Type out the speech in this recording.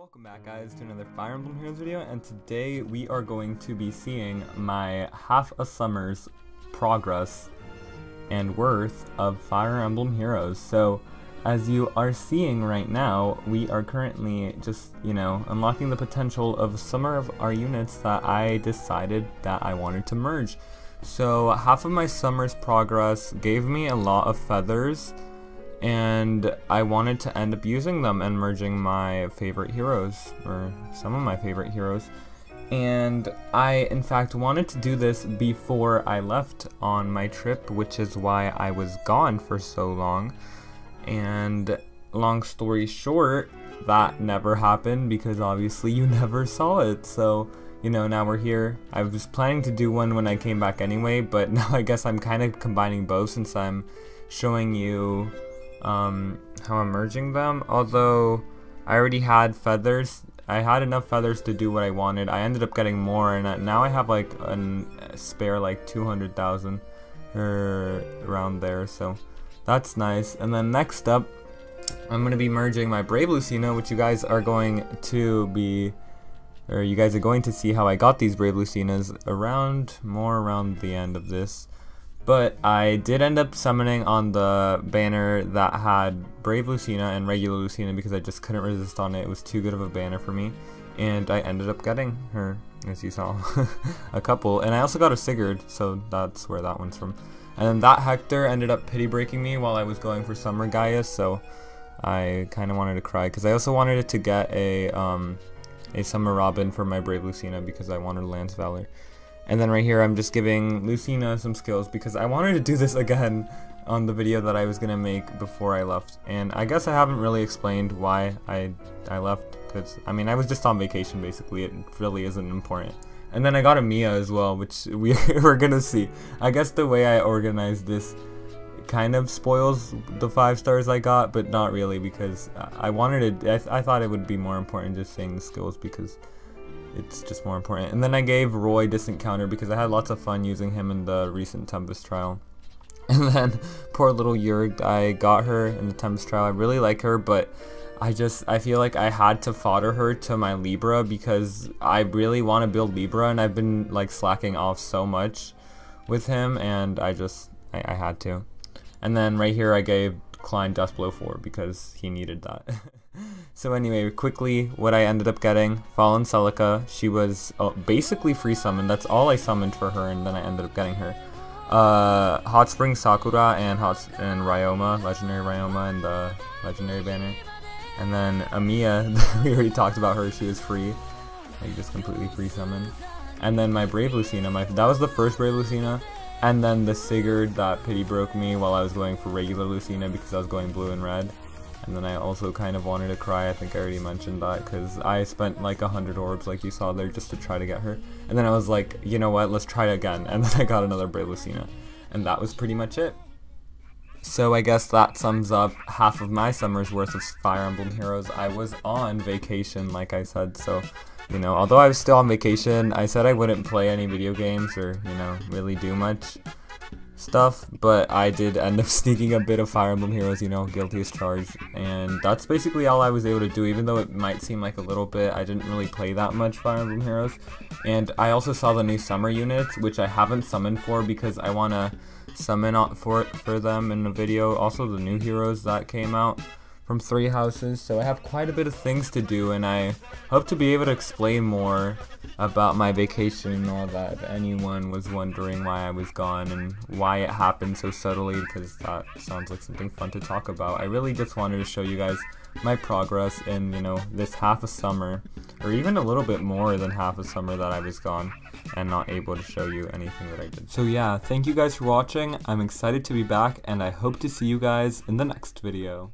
Welcome back guys to another Fire Emblem Heroes video and today we are going to be seeing my half a summer's progress and worth of Fire Emblem Heroes. So as you are seeing right now, we are currently just, you know, unlocking the potential of some of our units that I decided that I wanted to merge. So half of my summer's progress gave me a lot of feathers and I wanted to end up using them and merging my favorite heroes, or some of my favorite heroes. And I, in fact, wanted to do this before I left on my trip, which is why I was gone for so long. And long story short, that never happened because obviously you never saw it. So, you know, now we're here. I was planning to do one when I came back anyway, but now I guess I'm kind of combining both since I'm showing you um, how I'm merging them. Although I already had feathers, I had enough feathers to do what I wanted. I ended up getting more, and now I have like a spare like 200,000 or er, around there. So that's nice. And then next up, I'm gonna be merging my Brave Lucina, which you guys are going to be or you guys are going to see how I got these Brave Lucinas around, more around the end of this. But I did end up summoning on the banner that had Brave Lucina and Regular Lucina because I just couldn't resist on it. It was too good of a banner for me. And I ended up getting her, as you saw, a couple. And I also got a Sigurd, so that's where that one's from. And then that Hector ended up pity breaking me while I was going for Summer Gaia, so I kind of wanted to cry. Because I also wanted to get a, um, a Summer Robin for my Brave Lucina because I wanted Lance Valor. And then right here I'm just giving Lucina some skills because I wanted to do this again on the video that I was going to make before I left. And I guess I haven't really explained why I, I left because, I mean, I was just on vacation basically. It really isn't important. And then I got a Mia as well, which we, we're going to see. I guess the way I organized this kind of spoils the five stars I got, but not really because I wanted it, I, I thought it would be more important just saying the skills because it's just more important. And then I gave Roy Distant Counter because I had lots of fun using him in the recent Tempest trial. And then poor little Ylgr, I got her in the Tempest trial. I really like her, but I just I feel like I had to fodder her to my Libra because I really want to build Libra and I've been like slacking off so much with him and I just I, I had to. And then right here I gave Klein Death Blow 4 because he needed that. So anyway, quickly, what I ended up getting, Fallen Celica, she was uh, basically free summoned, that's all I summoned for her, and then I ended up getting her. Uh, Hot Spring Sakura and Hot and Ryoma, Legendary Ryoma and the Legendary Banner. And then Amiya, we already talked about her, she was free, like just completely free summoned. And then my Brave Lucina, my that was the first Brave Lucina, and then the Sigurd that pity broke me while I was going for regular Lucina because I was going blue and red. And then I also kind of wanted to cry, I think I already mentioned that, because I spent like a hundred orbs like you saw there just to try to get her. And then I was like, you know what, let's try it again. And then I got another Brave Lucina. And that was pretty much it. So I guess that sums up half of my summer's worth of Fire Emblem Heroes. I was on vacation, like I said, so, you know, although I was still on vacation, I said I wouldn't play any video games or, you know, really do much stuff, but I did end up sneaking a bit of Fire Emblem Heroes, you know, guilty as charged, and that's basically all I was able to do, even though it might seem like a little bit, I didn't really play that much Fire Emblem Heroes, and I also saw the new summer units, which I haven't summoned for because I want to summon for, for them in the video, also the new heroes that came out, from Three Houses, so I have quite a bit of things to do, and I hope to be able to explain more about my vacation and all that if anyone was wondering why I was gone and why it happened so subtly, because that sounds like something fun to talk about. I really just wanted to show you guys my progress in, you know, this half a summer, or even a little bit more than half a summer that I was gone and not able to show you anything that I did. So yeah, thank you guys for watching. I'm excited to be back, and I hope to see you guys in the next video.